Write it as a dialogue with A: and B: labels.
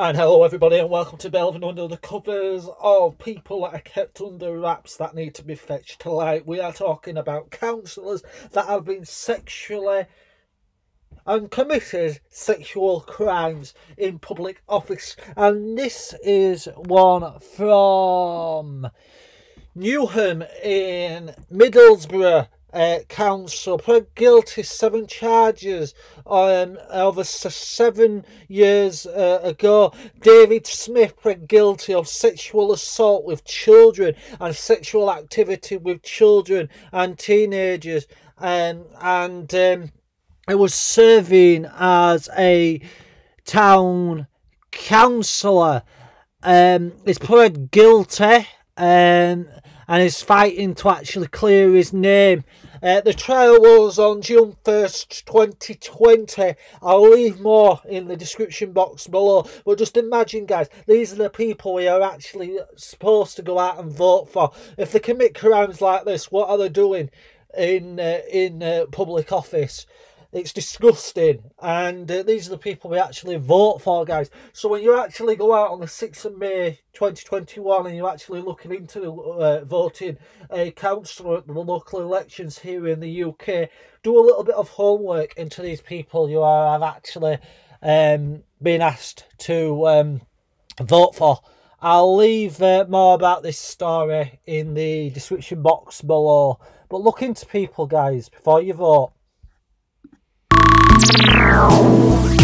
A: And hello everybody and welcome to Delving Under the Covers of people that are kept under wraps that need to be fetched to light. We are talking about counsellors that have been sexually and committed sexual crimes in public office. And this is one from Newham in Middlesbrough uh, council pled guilty seven charges um, over seven years uh, ago. David Smith pled guilty of sexual assault with children and sexual activity with children and teenagers, um, and um, it was serving as a town councillor. Um, he's pled guilty. Um, and is fighting to actually clear his name. Uh, the trial was on June 1st, 2020. I'll leave more in the description box below. But just imagine, guys, these are the people we are actually supposed to go out and vote for. If they commit crimes like this, what are they doing in uh, in uh, public office? It's disgusting. And uh, these are the people we actually vote for, guys. So when you actually go out on the 6th of May 2021 and you're actually looking into uh, voting a councillor at the local elections here in the UK, do a little bit of homework into these people you are have actually um, been asked to um, vote for. I'll leave uh, more about this story in the description box below. But look into people, guys, before you vote.
B: Meow.